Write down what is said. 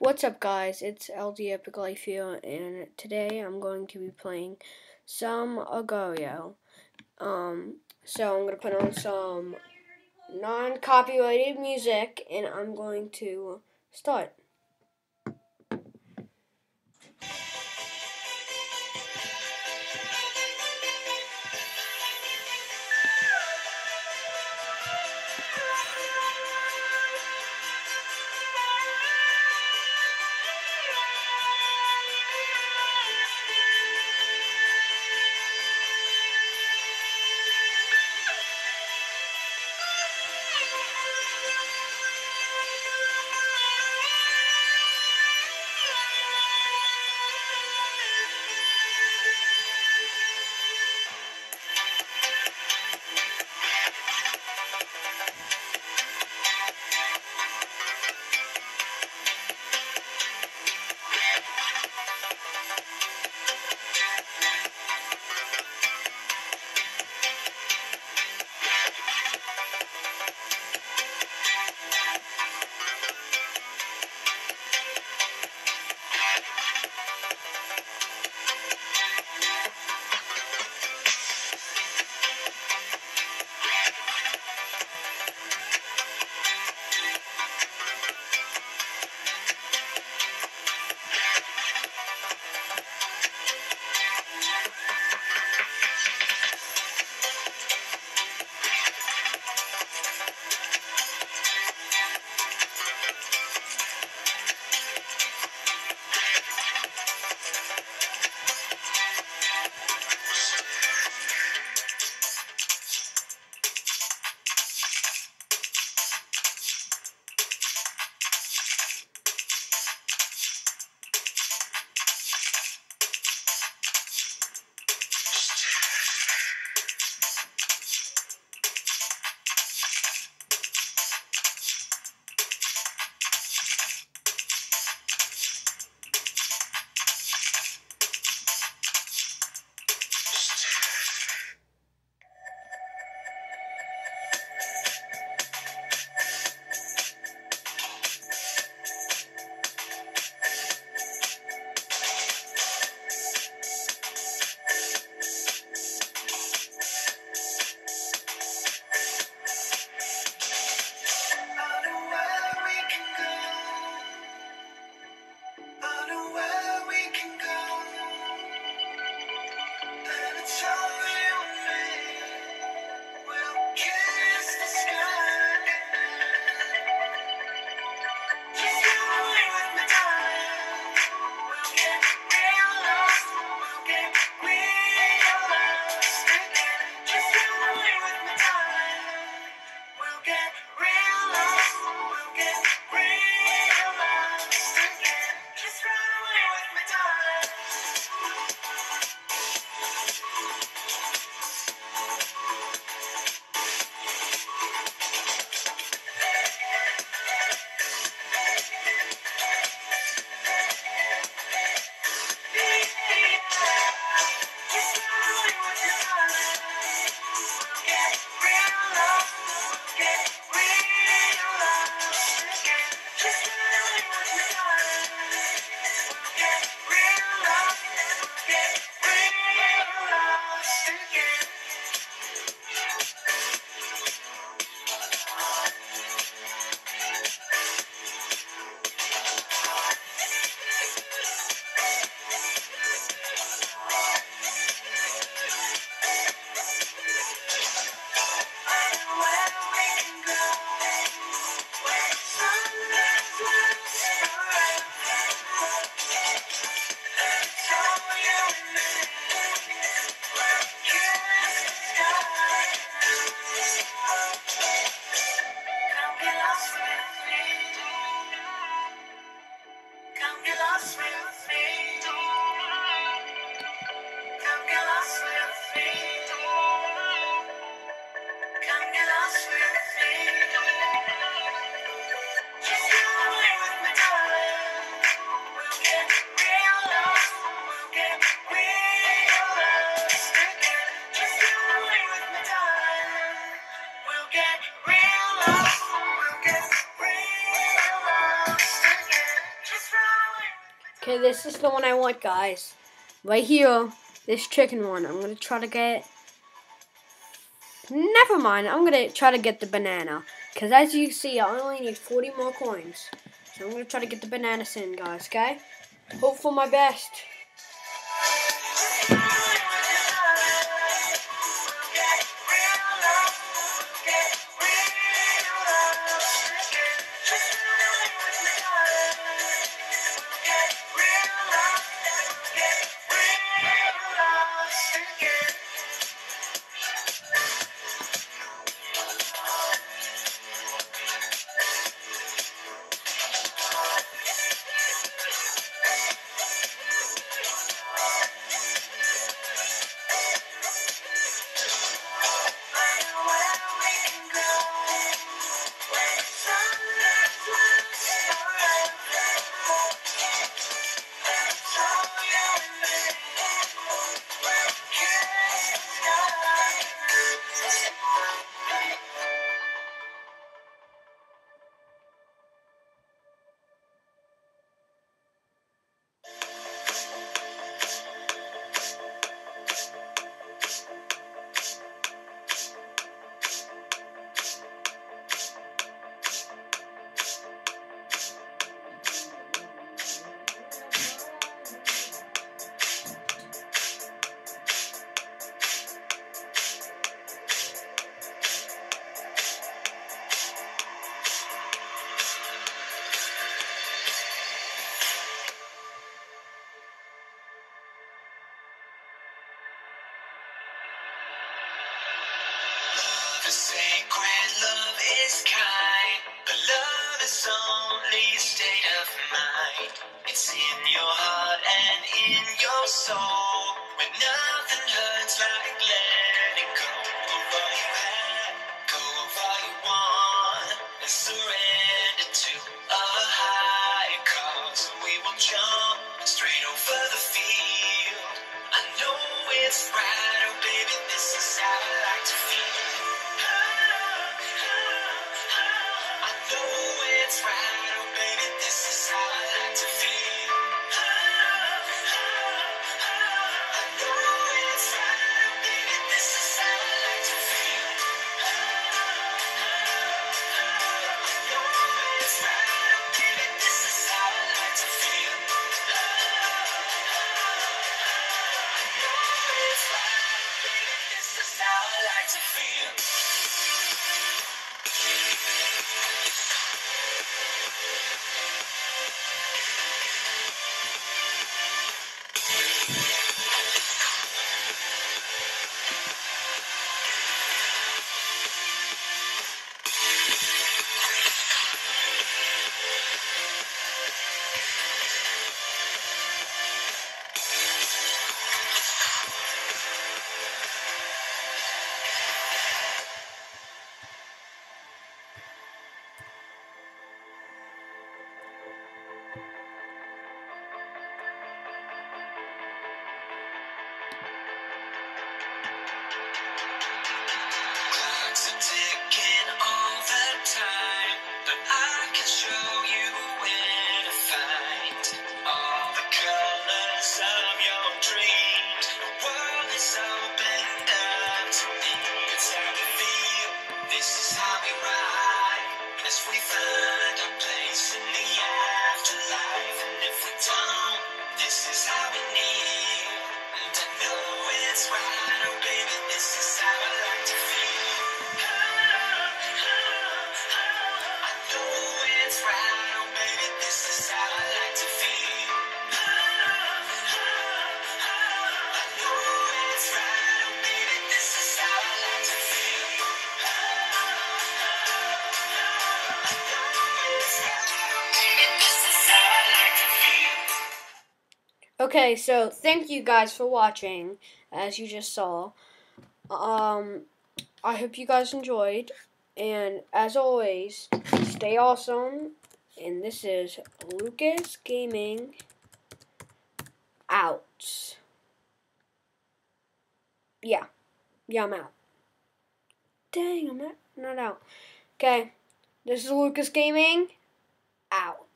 What's up guys, it's LD Epic Life here, and today I'm going to be playing some Agar.io. Um, so I'm going to put on some non-copyrighted music, and I'm going to start. Okay, this is the one I want, guys. Right here, this chicken one. I'm gonna try to get. Never mind. I'm gonna try to get the banana. Cause as you see, I only need 40 more coins. So I'm gonna try to get the banana in, guys. Okay. Hope for my best. The sacred love is kind, but love is only a state of mind. It's in your heart and in your soul, when nothing hurts like letting go of all you had, go of all you want, and surrender Thank you. Okay, so thank you guys for watching, as you just saw. Um, I hope you guys enjoyed, and as always, stay awesome. And this is Lucas Gaming out. Yeah, yeah, I'm out. Dang, I'm not not out. Okay, this is Lucas Gaming out.